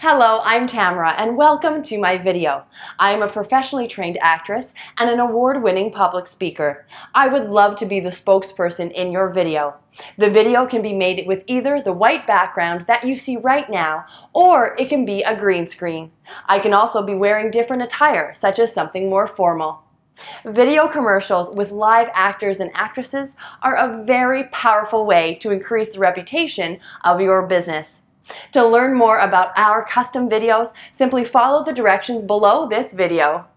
Hello, I'm Tamara and welcome to my video. I am a professionally trained actress and an award-winning public speaker. I would love to be the spokesperson in your video. The video can be made with either the white background that you see right now or it can be a green screen. I can also be wearing different attire such as something more formal. Video commercials with live actors and actresses are a very powerful way to increase the reputation of your business. To learn more about our custom videos, simply follow the directions below this video.